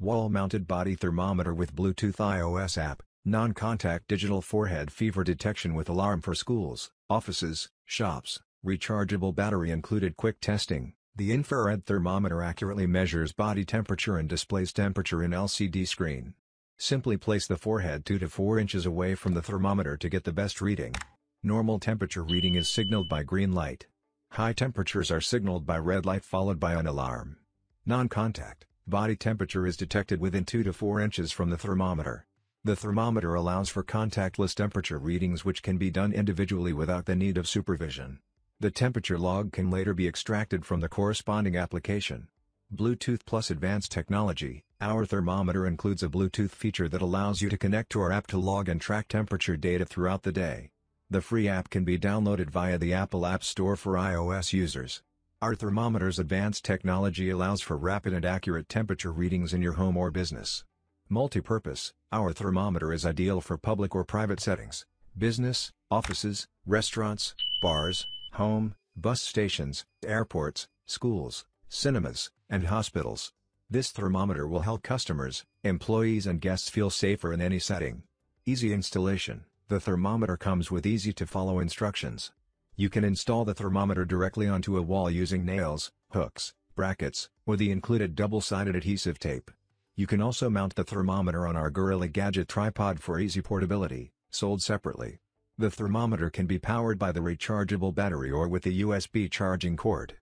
Wall-mounted body thermometer with Bluetooth iOS app, non-contact digital forehead fever detection with alarm for schools, offices, shops, rechargeable battery included quick testing. The infrared thermometer accurately measures body temperature and displays temperature in LCD screen. Simply place the forehead 2 to 4 inches away from the thermometer to get the best reading. Normal temperature reading is signaled by green light. High temperatures are signaled by red light followed by an alarm. Non-contact, body temperature is detected within 2 to 4 inches from the thermometer. The thermometer allows for contactless temperature readings which can be done individually without the need of supervision. The temperature log can later be extracted from the corresponding application. Bluetooth Plus Advanced Technology Our thermometer includes a Bluetooth feature that allows you to connect to our app to log and track temperature data throughout the day. The free app can be downloaded via the Apple App Store for iOS users. Our thermometer's advanced technology allows for rapid and accurate temperature readings in your home or business. Multi-purpose, our thermometer is ideal for public or private settings, business, offices, restaurants, bars, home, bus stations, airports, schools, cinemas, and hospitals. This thermometer will help customers, employees and guests feel safer in any setting. Easy installation The thermometer comes with easy-to-follow instructions. You can install the thermometer directly onto a wall using nails, hooks, brackets, or the included double-sided adhesive tape. You can also mount the thermometer on our Gorilla Gadget tripod for easy portability, sold separately. The thermometer can be powered by the rechargeable battery or with the USB charging cord.